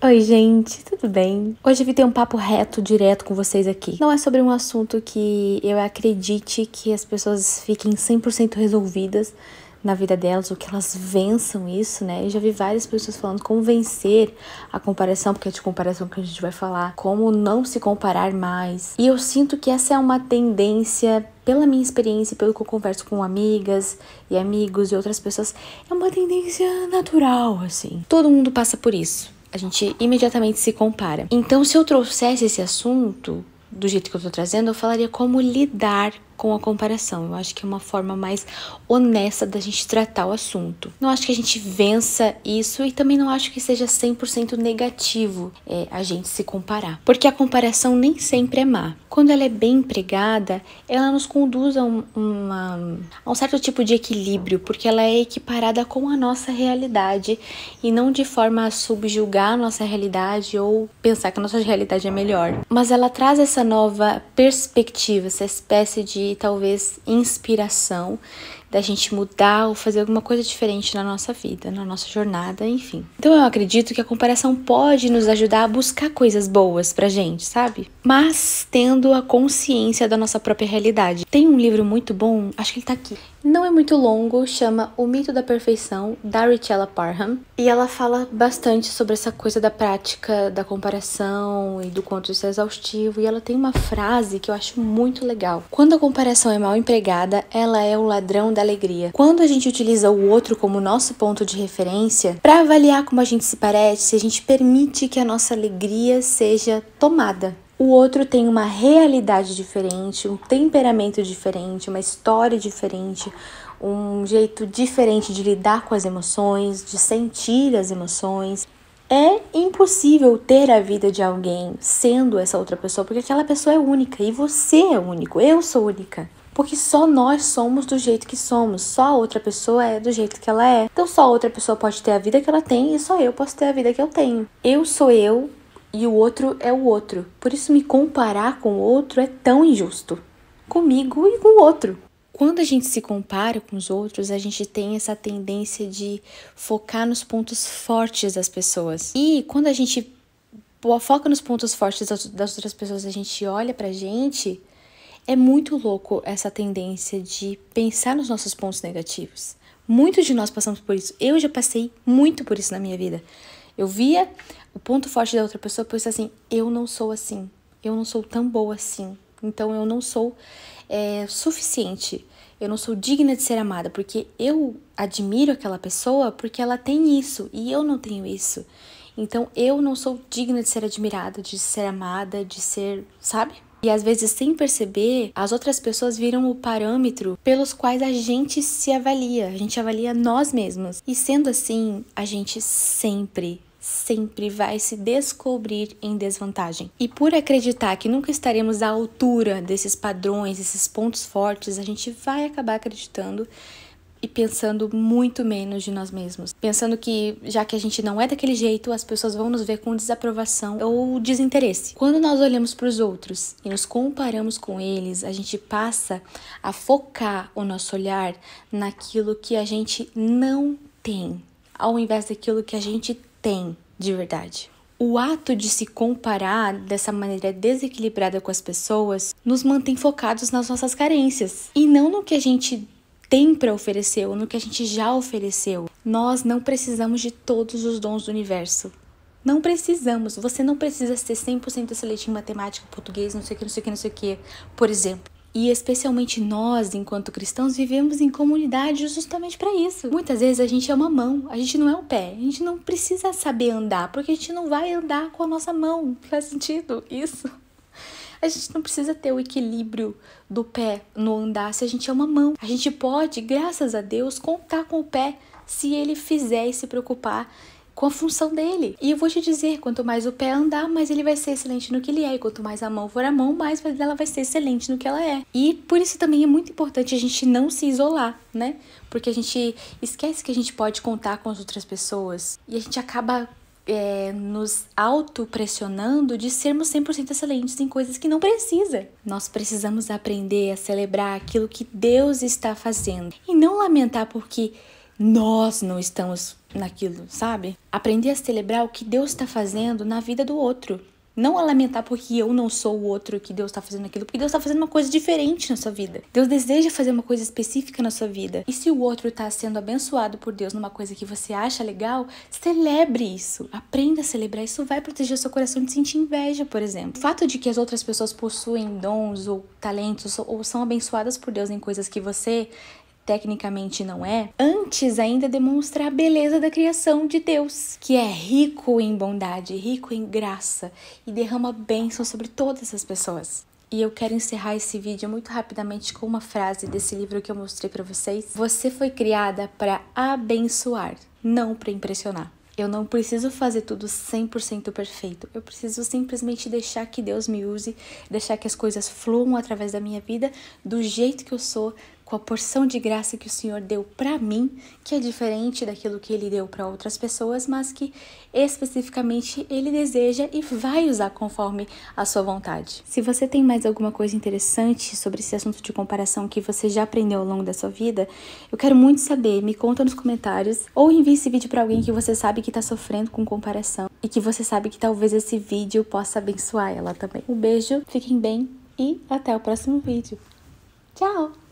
Oi, gente, tudo bem? Hoje eu vim ter um papo reto, direto com vocês aqui. Não é sobre um assunto que eu acredite que as pessoas fiquem 100% resolvidas na vida delas, ou que elas vençam isso, né? Eu já vi várias pessoas falando como vencer a comparação, porque é de comparação que a gente vai falar, como não se comparar mais. E eu sinto que essa é uma tendência pela minha experiência, pelo que eu converso com amigas e amigos e outras pessoas, é uma tendência natural, assim. Todo mundo passa por isso a gente imediatamente se compara. Então, se eu trouxesse esse assunto do jeito que eu tô trazendo, eu falaria como lidar com a comparação. Eu acho que é uma forma mais honesta da gente tratar o assunto. Não acho que a gente vença isso e também não acho que seja 100% negativo é, a gente se comparar. Porque a comparação nem sempre é má. Quando ela é bem empregada, ela nos conduz a um, uma, a um certo tipo de equilíbrio, porque ela é equiparada com a nossa realidade e não de forma a subjugar a nossa realidade ou pensar que a nossa realidade é melhor. Mas ela traz essa nova perspectiva, essa espécie de talvez inspiração da gente mudar ou fazer alguma coisa diferente na nossa vida, na nossa jornada, enfim. Então eu acredito que a comparação pode nos ajudar a buscar coisas boas pra gente, sabe? Mas tendo a consciência da nossa própria realidade. Tem um livro muito bom, acho que ele tá aqui. Não é muito longo, chama O Mito da Perfeição, da Richella Parham, e ela fala bastante sobre essa coisa da prática da comparação e do quanto isso é exaustivo, e ela tem uma frase que eu acho muito legal. Quando a comparação é mal empregada, ela é o ladrão da alegria. Quando a gente utiliza o outro como nosso ponto de referência para avaliar como a gente se parece, a gente permite que a nossa alegria seja tomada. O outro tem uma realidade diferente, um temperamento diferente, uma história diferente, um jeito diferente de lidar com as emoções, de sentir as emoções. É impossível ter a vida de alguém sendo essa outra pessoa, porque aquela pessoa é única e você é único, eu sou única. Porque só nós somos do jeito que somos, só a outra pessoa é do jeito que ela é. Então só a outra pessoa pode ter a vida que ela tem e só eu posso ter a vida que eu tenho. Eu sou eu e o outro é o outro. Por isso me comparar com o outro é tão injusto. Comigo e com o outro. Quando a gente se compara com os outros, a gente tem essa tendência de focar nos pontos fortes das pessoas. E quando a gente foca nos pontos fortes das outras pessoas, a gente olha pra gente, é muito louco essa tendência de pensar nos nossos pontos negativos. Muitos de nós passamos por isso. Eu já passei muito por isso na minha vida. Eu via o ponto forte da outra pessoa pensei assim: eu não sou assim. Eu não sou tão boa assim. Então eu não sou é, suficiente. Eu não sou digna de ser amada. Porque eu admiro aquela pessoa porque ela tem isso e eu não tenho isso. Então eu não sou digna de ser admirada, de ser amada, de ser. Sabe? E às vezes, sem perceber, as outras pessoas viram o parâmetro pelos quais a gente se avalia, a gente avalia nós mesmos. E sendo assim, a gente sempre sempre vai se descobrir em desvantagem. E por acreditar que nunca estaremos à altura desses padrões, desses pontos fortes, a gente vai acabar acreditando e pensando muito menos de nós mesmos. Pensando que, já que a gente não é daquele jeito, as pessoas vão nos ver com desaprovação ou desinteresse. Quando nós olhamos para os outros e nos comparamos com eles, a gente passa a focar o nosso olhar naquilo que a gente não tem, ao invés daquilo que a gente tem de verdade. O ato de se comparar dessa maneira desequilibrada com as pessoas nos mantém focados nas nossas carências e não no que a gente tem para oferecer ou no que a gente já ofereceu. Nós não precisamos de todos os dons do universo. Não precisamos. Você não precisa ser 100% excelente em matemática, português, não sei o que, não sei o que, não sei o que, por exemplo. E especialmente nós, enquanto cristãos, vivemos em comunidade justamente para isso. Muitas vezes a gente é uma mão, a gente não é o pé. A gente não precisa saber andar, porque a gente não vai andar com a nossa mão. Faz sentido isso? A gente não precisa ter o equilíbrio do pé no andar se a gente é uma mão. A gente pode, graças a Deus, contar com o pé se ele fizer e se preocupar com a função dele. E eu vou te dizer, quanto mais o pé andar, mais ele vai ser excelente no que ele é. E quanto mais a mão for a mão, mais ela vai ser excelente no que ela é. E por isso também é muito importante a gente não se isolar, né? Porque a gente esquece que a gente pode contar com as outras pessoas e a gente acaba é, nos auto-pressionando de sermos 100% excelentes em coisas que não precisa. Nós precisamos aprender a celebrar aquilo que Deus está fazendo e não lamentar porque nós não estamos naquilo, sabe? Aprender a celebrar o que Deus está fazendo na vida do outro. Não a lamentar porque eu não sou o outro que Deus está fazendo aquilo, porque Deus está fazendo uma coisa diferente na sua vida. Deus deseja fazer uma coisa específica na sua vida. E se o outro está sendo abençoado por Deus numa coisa que você acha legal, celebre isso. Aprenda a celebrar. Isso vai proteger o seu coração de sentir inveja, por exemplo. O fato de que as outras pessoas possuem dons ou talentos ou são abençoadas por Deus em coisas que você tecnicamente não é, antes ainda demonstra a beleza da criação de Deus, que é rico em bondade, rico em graça e derrama bênção sobre todas as pessoas. E eu quero encerrar esse vídeo muito rapidamente com uma frase desse livro que eu mostrei para vocês. Você foi criada para abençoar, não para impressionar. Eu não preciso fazer tudo 100% perfeito. Eu preciso simplesmente deixar que Deus me use, deixar que as coisas fluam através da minha vida do jeito que eu sou, com a porção de graça que o Senhor deu para mim, que é diferente daquilo que ele deu para outras pessoas, mas que especificamente ele deseja e vai usar conforme a sua vontade. Se você tem mais alguma coisa interessante sobre esse assunto de comparação que você já aprendeu ao longo da sua vida, eu quero muito saber, me conta nos comentários ou envie esse vídeo para alguém que você sabe que está sofrendo com comparação e que você sabe que talvez esse vídeo possa abençoar ela também. Um beijo, fiquem bem e até o próximo vídeo. Tchau!